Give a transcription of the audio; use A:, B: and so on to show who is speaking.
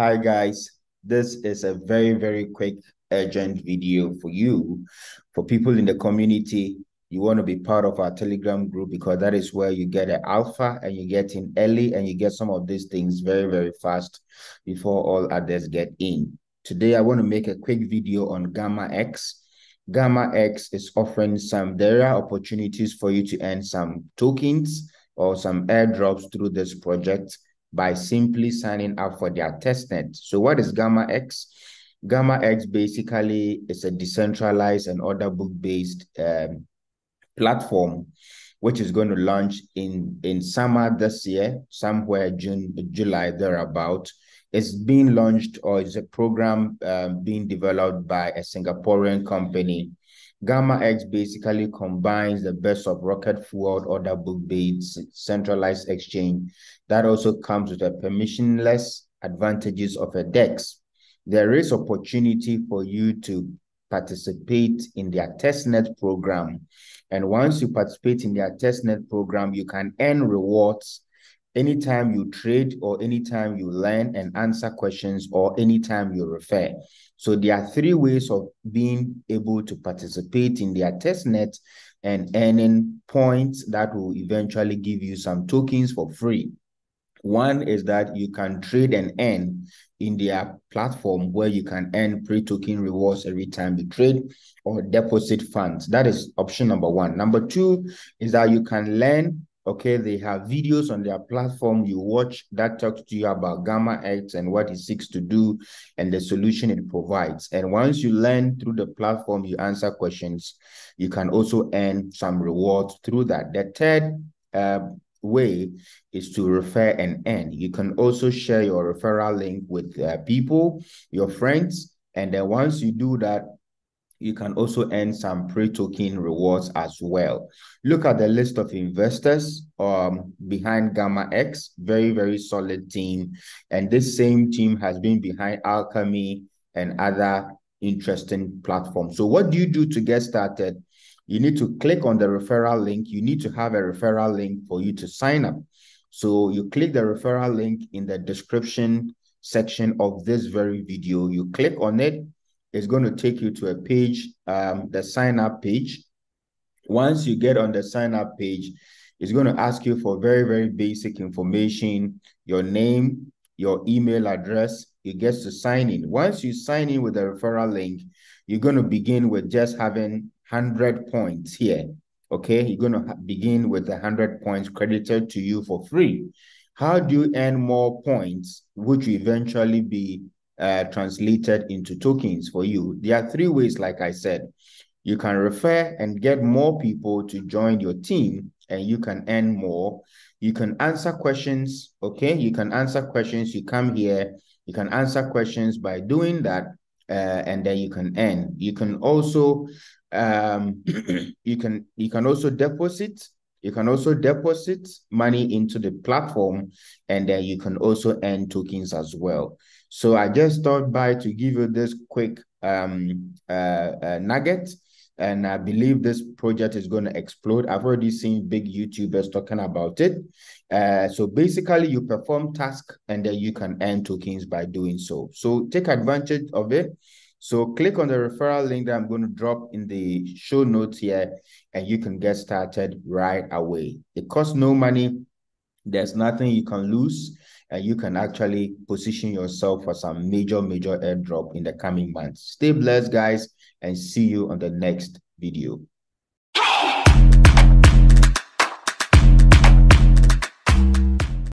A: Hi guys, this is a very, very quick urgent video for you, for people in the community. You want to be part of our Telegram group because that is where you get an alpha and you get in early and you get some of these things very, very fast before all others get in. Today, I want to make a quick video on Gamma X. Gamma X is offering some, there are opportunities for you to earn some tokens or some airdrops through this project by simply signing up for their testnet. So what is Gamma X? Gamma X basically is a decentralized and order book-based um, platform which is going to launch in in summer this year, somewhere June, July, thereabout. It's being launched or it's a program um, being developed by a Singaporean company Gamma X basically combines the best of Rocket Fuel order book-based centralized exchange that also comes with the permissionless advantages of a DEX. There is opportunity for you to participate in their testnet program. And once you participate in their testnet program, you can earn rewards anytime you trade or anytime you learn and answer questions or anytime you refer. So there are three ways of being able to participate in their testnet and earning points that will eventually give you some tokens for free. One is that you can trade and earn in their platform where you can earn pre-token rewards every time you trade or deposit funds. That is option number one. Number two is that you can learn Okay, they have videos on their platform you watch that talks to you about Gamma X and what it seeks to do and the solution it provides. And once you learn through the platform, you answer questions, you can also earn some rewards through that. The third uh, way is to refer and earn. You can also share your referral link with uh, people, your friends, and then once you do that, you can also earn some pre-token rewards as well. Look at the list of investors um, behind Gamma X, very, very solid team. And this same team has been behind Alchemy and other interesting platforms. So what do you do to get started? You need to click on the referral link. You need to have a referral link for you to sign up. So you click the referral link in the description section of this very video. You click on it is going to take you to a page, um, the sign up page. Once you get on the sign up page, it's going to ask you for very, very basic information, your name, your email address. You get to sign in. Once you sign in with the referral link, you're going to begin with just having 100 points here. Okay, you're going to begin with the 100 points credited to you for free. How do you earn more points, which will eventually be uh, translated into tokens for you. There are three ways, like I said. You can refer and get more people to join your team and you can earn more. You can answer questions, okay? You can answer questions. You come here, you can answer questions by doing that, uh, and then you can earn. You can also um you can you can also deposit you can also deposit money into the platform and then you can also earn tokens as well. So I just thought by to give you this quick um, uh, uh, nugget. And I believe this project is going to explode. I've already seen big YouTubers talking about it. Uh, so basically, you perform tasks and then you can earn tokens by doing so. So take advantage of it. So click on the referral link that I'm going to drop in the show notes here, and you can get started right away. It costs no money. There's nothing you can lose, and you can actually position yourself for some major, major airdrop in the coming months. Stay blessed, guys, and see you on the next video.